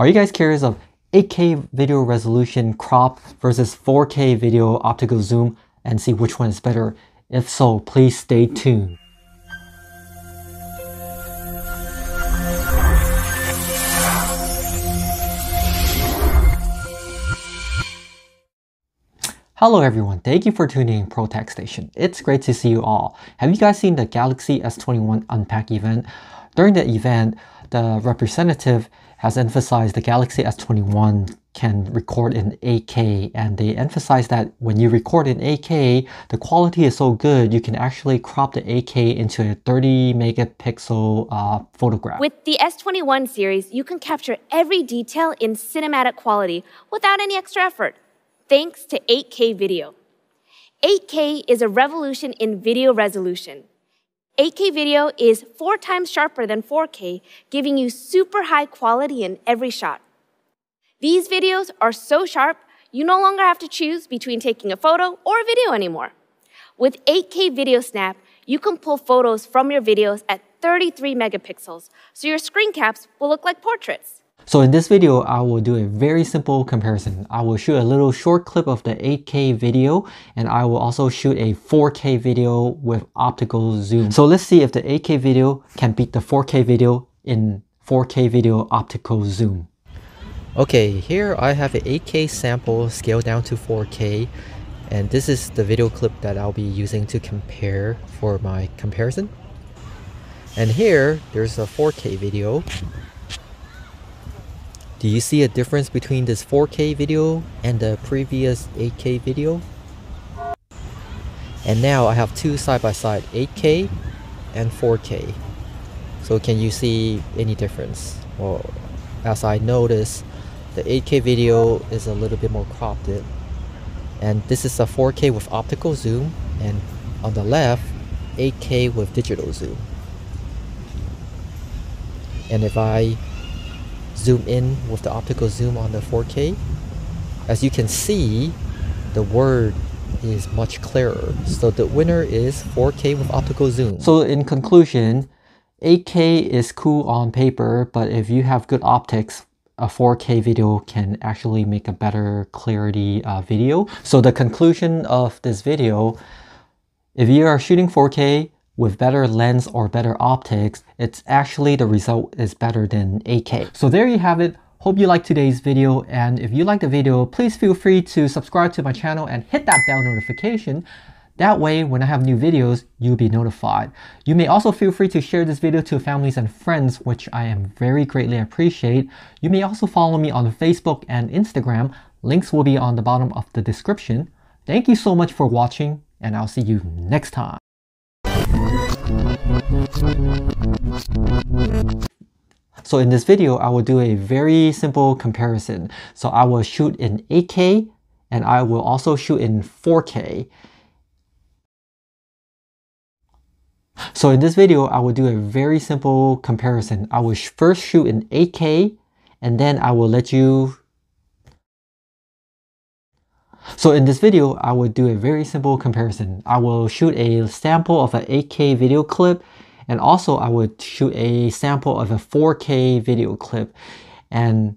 Are you guys curious of 8K video resolution crop versus 4K video optical zoom and see which one is better? If so, please stay tuned. Hello everyone, thank you for tuning in ProTec Station. It's great to see you all. Have you guys seen the Galaxy S21 Unpack event? During the event, the representative has emphasized the Galaxy S21 can record in 8K and they emphasize that when you record in 8K, the quality is so good you can actually crop the 8K into a 30 megapixel uh, photograph. With the S21 series, you can capture every detail in cinematic quality without any extra effort thanks to 8K video. 8K is a revolution in video resolution. 8K video is four times sharper than 4K, giving you super high quality in every shot. These videos are so sharp, you no longer have to choose between taking a photo or a video anymore. With 8K Video Snap, you can pull photos from your videos at 33 megapixels, so your screen caps will look like portraits. So in this video, I will do a very simple comparison. I will shoot a little short clip of the 8K video and I will also shoot a 4K video with optical zoom. So let's see if the 8K video can beat the 4K video in 4K video optical zoom. Okay, here I have an 8K sample scaled down to 4K and this is the video clip that I'll be using to compare for my comparison. And here, there's a 4K video do you see a difference between this 4K video and the previous 8K video? And now I have two side by side, 8K and 4K. So can you see any difference? Well, as I notice, the 8K video is a little bit more cropped. And this is a 4K with optical zoom and on the left, 8K with digital zoom. And if I zoom in with the optical zoom on the 4K, as you can see, the word is much clearer. So the winner is 4K with optical zoom. So in conclusion, 8K is cool on paper, but if you have good optics, a 4K video can actually make a better clarity uh, video. So the conclusion of this video, if you are shooting 4K, with better lens or better optics, it's actually the result is better than 8K. So there you have it. Hope you liked today's video and if you liked the video, please feel free to subscribe to my channel and hit that bell notification. That way, when I have new videos, you'll be notified. You may also feel free to share this video to families and friends, which I am very greatly appreciate. You may also follow me on Facebook and Instagram. Links will be on the bottom of the description. Thank you so much for watching, and I'll see you next time. So in this video, I will do a very simple comparison. So I will shoot in 8K and I will also shoot in 4K. So in this video, I will do a very simple comparison. I will first shoot in 8K and then I will let you so in this video, I will do a very simple comparison. I will shoot a sample of an 8K video clip and also I would shoot a sample of a 4K video clip. And